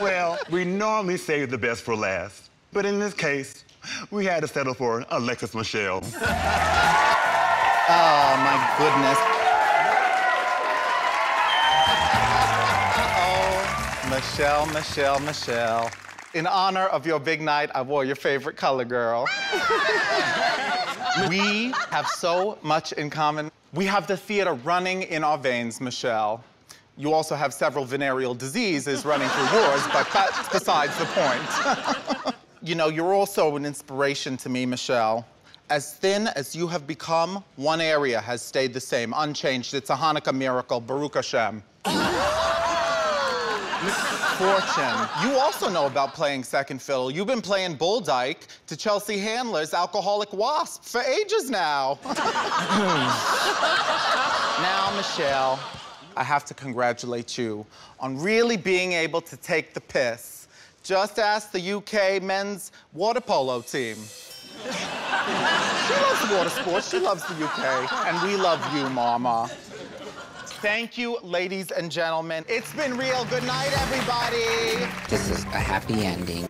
Well, we normally save the best for last. But in this case, we had to settle for Alexis Michelle. Oh, my goodness. Oh, Michelle, Michelle, Michelle. In honor of your big night, I wore your favorite color, girl. we have so much in common. We have the theater running in our veins, Michelle. You also have several venereal diseases running through yours, but that's besides the point. you know, you're also an inspiration to me, Michelle. As thin as you have become, one area has stayed the same, unchanged. It's a Hanukkah miracle, Baruch Hashem. Fortune, you also know about playing second fiddle. You've been playing bull dyke to Chelsea Handler's Alcoholic Wasp for ages now. now, Michelle, I have to congratulate you on really being able to take the piss. Just ask the UK men's water polo team. she loves water sports, she loves the UK, and we love you, Mama. Thank you, ladies and gentlemen. It's been real. Good night, everybody. This is a happy ending.